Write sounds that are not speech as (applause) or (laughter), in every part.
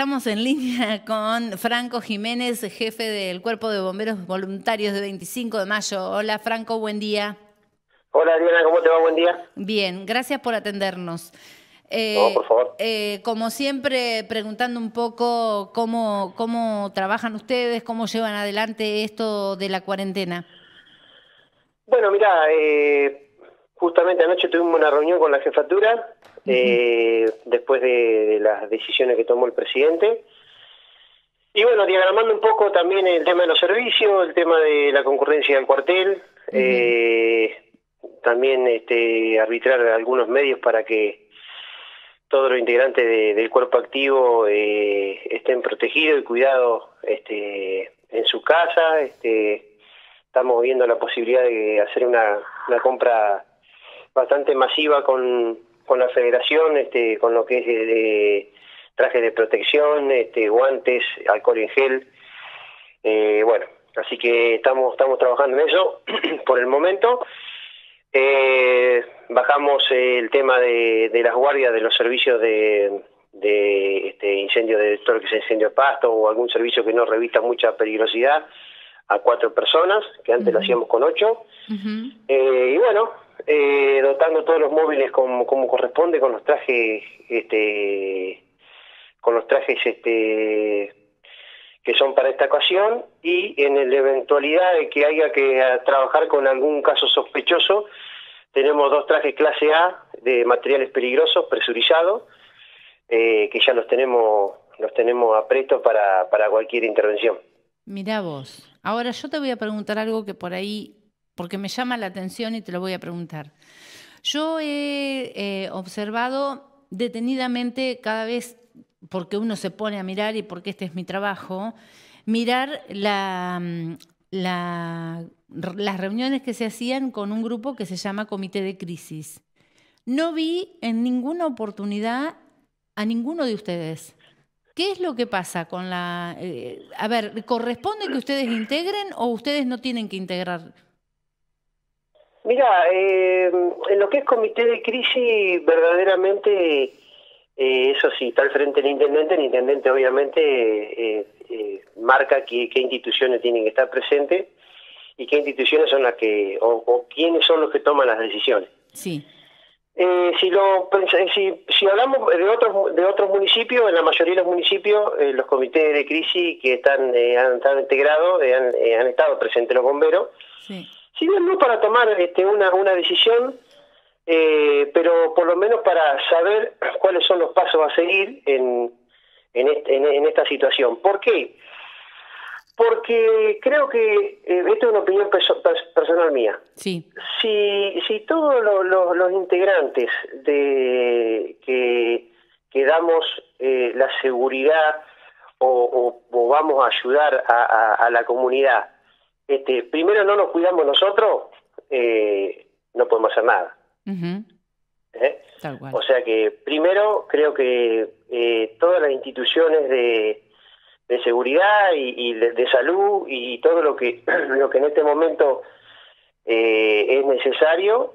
estamos en línea con Franco Jiménez, jefe del Cuerpo de Bomberos Voluntarios de 25 de mayo. Hola Franco, buen día. Hola Diana, ¿cómo te va? Buen día. Bien, gracias por atendernos. Eh, por favor. Eh, como siempre, preguntando un poco cómo, cómo trabajan ustedes, cómo llevan adelante esto de la cuarentena. Bueno, mira, eh, justamente anoche tuvimos una reunión con la jefatura eh, después de, las decisiones que tomó el presidente. Y bueno, diagramando un poco también el tema de los servicios, el tema de la concurrencia del cuartel, eh, también este, arbitrar algunos medios para que todos los integrantes del cuerpo activo eh, estén protegidos y cuidados este, en su casa. Este, estamos viendo la posibilidad de hacer una, una compra bastante masiva con con la federación, este, con lo que es de, trajes de protección, este, guantes, alcohol en gel. Eh, bueno, así que estamos, estamos trabajando en eso (clears throat) por el momento. Eh, bajamos el tema de, las guardias de los servicios de, de este incendio de todo lo que es incendio de pasto o algún servicio que no revista mucha peligrosidad a cuatro personas, que antes lo hacíamos con ocho. eh, y bueno, eh, dotando todos los móviles como, como corresponde con los trajes este con los trajes este que son para esta ocasión y en la eventualidad de que haya que trabajar con algún caso sospechoso tenemos dos trajes clase A de materiales peligrosos presurizados eh, que ya los tenemos los tenemos a presto para, para cualquier intervención. Mira vos, ahora yo te voy a preguntar algo que por ahí porque me llama la atención y te lo voy a preguntar. Yo he eh, observado detenidamente cada vez, porque uno se pone a mirar y porque este es mi trabajo, mirar mm, las reuniones que se hacían con un grupo que se llama Comité de Crisis. No vi en ninguna oportunidad a ninguno de ustedes. ¿Qué es lo que pasa con la... Eh, a ver, ¿corresponde que ustedes integren o ustedes no tienen que integrar? Mira, eh, en lo que es comité de crisis, verdaderamente, eh, eso sí, está al frente del intendente, el intendente obviamente eh, marca qué, qué, instituciones tienen que estar presentes y qué instituciones son las que, o, o quiénes son los que toman las decisiones. Sí. Eh, si lo si, si hablamos de otros de otros municipios, en la mayoría de los municipios, eh, los comités de crisis que están eh, han estado integrados, han, han, estado presentes los bomberos. Sí si bien no para tomar este, una, una decisión, eh, pero por lo menos para saber cuáles son los pasos a seguir en, en, este, en, esta situación. ¿Por qué? Porque creo que, eh, esto es una opinión personal mía, sí. si, si todos los integrantes de que, que damos eh, la seguridad o, o, vamos a ayudar a, a la comunidad, este, primero no nos cuidamos nosotros, eh, no podemos hacer nada. ¿Eh? O sea que primero creo que eh, todas las instituciones de, seguridad y, de, salud y todo lo que (clears throat) lo que en este momento es necesario,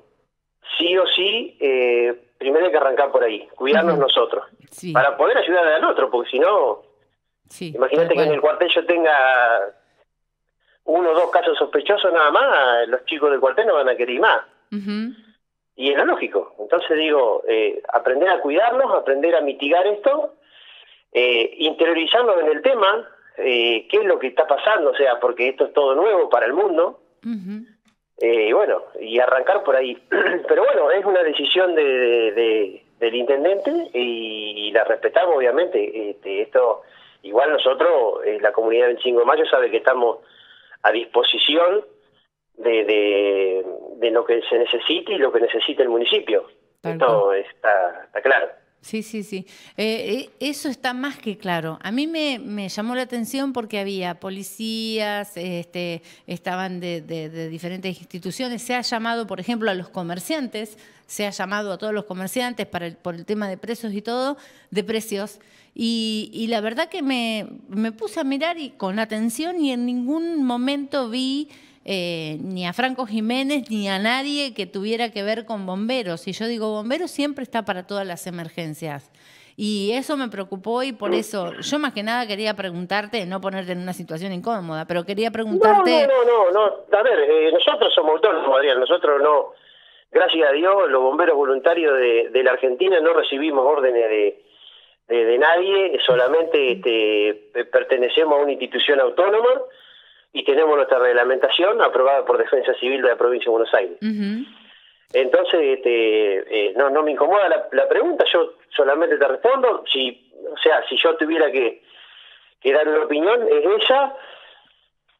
sí o sí, primero hay que arrancar por ahí, cuidarnos nosotros, para poder ayudar al otro, porque si no, imagínate que en el cuartel yo tenga uno o dos casos sospechosos nada más, los chicos del cuartel no van a querer más. Y es lo lógico. Entonces digo, eh, aprender a cuidarnos, aprender a mitigar esto, eh, interiorizarnos en el tema, eh, qué es lo que está pasando, o sea, porque esto es todo nuevo para el mundo. y bueno, y arrancar por ahí. (clears throat) Pero bueno, es una decisión de, del intendente y, la respetamos, obviamente. Este, esto, igual nosotros, la comunidad del 5 de mayo sabe que estamos a disposición de, de, lo que se necesite y lo que necesita el municipio. Esto está, está claro. Sí, sí, sí. Eh, eh, eso está más que claro. A mí me, llamó la atención porque había policías, este, estaban de, diferentes instituciones. Se ha llamado, por ejemplo, a los comerciantes, se ha llamado a todos los comerciantes para el, por el tema de precios y todo, de precios. Y, y la verdad que me, me puse a mirar y con atención y en ningún momento vi eh, ni a Franco Jiménez ni a nadie que tuviera que ver con bomberos. Y yo digo, bomberos siempre está para todas las emergencias. Y eso me preocupó y por eso yo más que nada quería preguntarte, no ponerte en una situación incómoda, pero quería preguntarte... No, no, no, no. a ver, eh, nosotros somos autónomos, Adrián, nosotros no, gracias a Dios, los bomberos voluntarios de, de la Argentina no recibimos órdenes de, de, nadie, solamente este, pertenecemos a una institución autónoma y tenemos nuestra reglamentación aprobada por Defensa Civil de la provincia de Buenos Aires. Entonces, este, eh, no, no me incomoda la, pregunta, yo solamente te respondo, si, o sea, si yo tuviera que, que dar una opinión, es esa.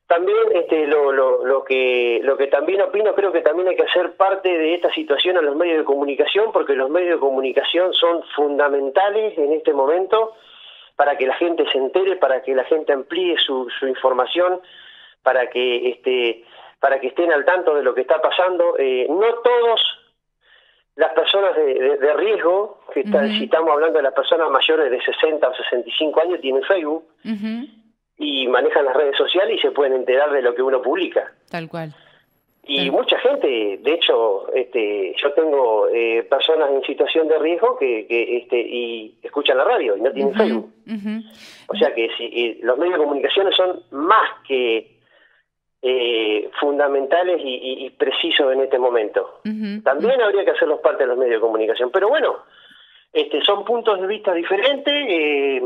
También este, lo, lo, lo, que, lo que también opino, creo que también hay que hacer parte de esta situación a los medios de comunicación, porque los medios de comunicación son fundamentales en este momento para que la gente se entere, para que la gente amplíe su, su información, para que este, para que estén al tanto de lo que está pasando. Eh, no todos las personas de, riesgo, que si estamos hablando de las personas mayores de 60 o 65 años, tienen Facebook y manejan las redes sociales y se pueden enterar de lo que uno publica. Tal cual. Y mucha gente, de hecho, este, yo tengo eh, personas en situación de riesgo que, que este, y escuchan la radio y no tienen Facebook. O sea que si, los medios de comunicación son más que eh, fundamentales y, precisos en este momento. También habría que hacerlos parte de los medios de comunicación. Pero bueno, este, son puntos de vista diferentes. Eh,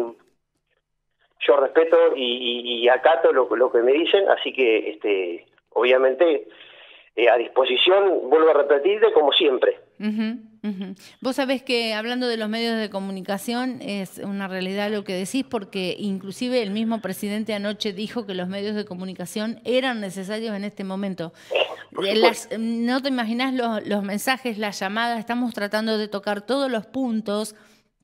yo respeto y, acato lo, lo, que me dicen, así que este, obviamente eh, a disposición, vuelvo a repetirte, como siempre. Vos sabés que hablando de los medios de comunicación es una realidad lo que decís porque inclusive el mismo presidente anoche dijo que los medios de comunicación eran necesarios en este momento. Eh, no te imaginas los, los mensajes, las llamadas, estamos tratando de tocar todos los puntos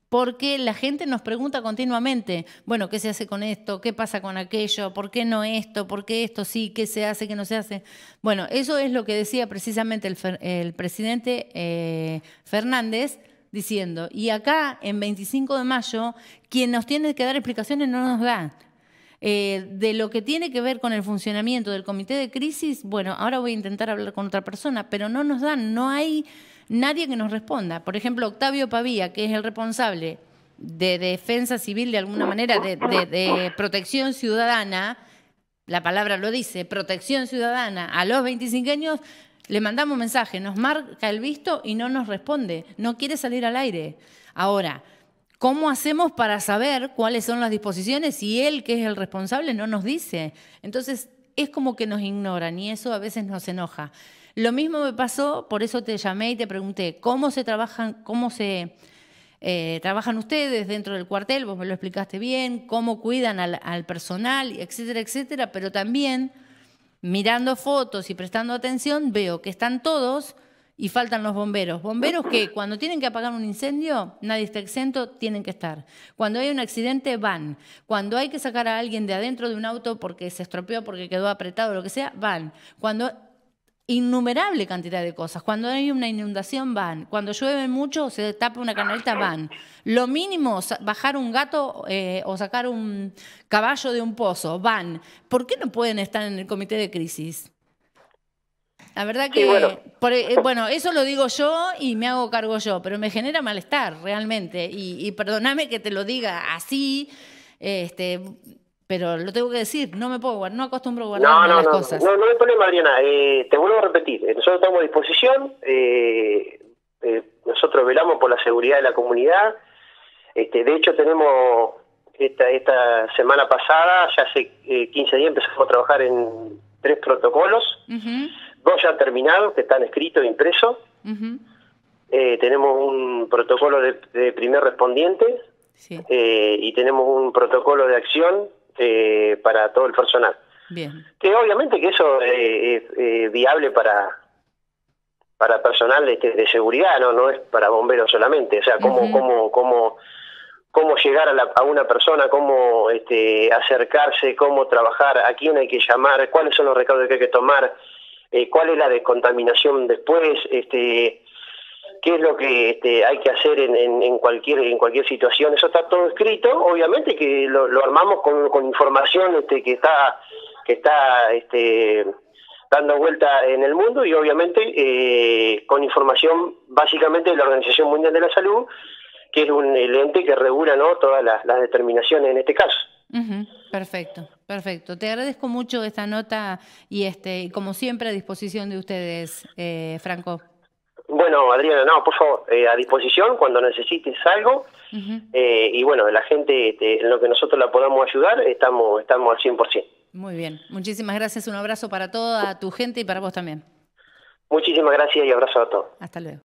porque la gente nos pregunta continuamente, bueno, ¿qué se hace con esto? ¿Qué pasa con aquello? ¿Por qué no esto? ¿Por qué esto sí? ¿Qué se hace? ¿Qué no se hace? Bueno, eso es lo que decía precisamente el, presidente eh, Fernández diciendo, y acá en 25 de mayo, quien nos tiene que dar explicaciones no nos da. Eh, de lo que tiene que ver con el funcionamiento del comité de crisis, bueno, ahora voy a intentar hablar con otra persona, pero no nos dan, no hay nadie que nos responda. Por ejemplo, Octavio Pavía, que es el responsable de defensa civil de alguna manera, de, protección ciudadana, la palabra lo dice, protección ciudadana, a los 25 años le mandamos mensaje, nos marca el visto y no nos responde, no quiere salir al aire. Ahora, ¿cómo hacemos para saber cuáles son las disposiciones si él, que es el responsable, no nos dice? Entonces, es como que nos ignoran y eso a veces nos enoja. Lo mismo me pasó, por eso te llamé y te pregunté, ¿cómo se trabajan, cómo se eh, trabajan ustedes dentro del cuartel? Vos me lo explicaste bien, cómo cuidan al, personal, etcétera, etcétera, pero también mirando fotos y prestando atención veo que están todos y faltan los bomberos. Bomberos que cuando tienen que apagar un incendio, nadie está exento, tienen que estar. Cuando hay un accidente, van. Cuando hay que sacar a alguien de adentro de un auto porque se estropeó, porque quedó apretado, lo que sea, van. Cuando innumerable cantidad de cosas. Cuando hay una inundación van, cuando llueve mucho se tapa una canaleta van. Lo mínimo, bajar un gato eh, o sacar un caballo de un pozo van. ¿Por qué no pueden estar en el comité de crisis? La verdad que, eh, bueno. eso lo digo yo y me hago cargo yo, pero me genera malestar realmente. Y, y perdóname que te lo diga así, este, pero lo tengo que decir, no me puedo no acostumbro a guardar no, no, las no, cosas. No, no hay problema, Adriana. Eh, te vuelvo a repetir, eh, nosotros estamos a disposición, eh, nosotros velamos por la seguridad de la comunidad. Este, de hecho, tenemos esta, esta semana pasada, ya hace 15 días empezamos a trabajar en tres protocolos. Dos ya han terminado, que están escritos e impresos. tenemos un protocolo de, primer respondiente y tenemos un protocolo de acción eh, para todo el personal. Bien. Que obviamente que eso es eh, viable para para personal de, de, seguridad, no no es para bomberos solamente, o sea, cómo cómo cómo cómo llegar a, la, a una persona, cómo este, acercarse, cómo trabajar, a quién hay que llamar, cuáles son los recaudos que hay que tomar, eh, cuál es la descontaminación después, este, qué es lo que este, hay que hacer en, en, cualquier en cualquier situación eso está todo escrito obviamente que lo, armamos con, información este, que está este, dando vuelta en el mundo y obviamente eh, con información básicamente de la Organización Mundial de la Salud que es un el ente que regula todas las, determinaciones en este caso. Perfecto, perfecto. Te agradezco mucho esta nota y este, como siempre a disposición de ustedes, eh, Franco. Bueno, Adriana, no, por favor, eh, a disposición cuando necesites algo. Eh, y bueno, la gente, en lo que nosotros la podamos ayudar, estamos, estamos al 100%. Muy bien, muchísimas gracias. Un abrazo para toda tu gente y para vos también. Muchísimas gracias y abrazo a todos. Hasta luego.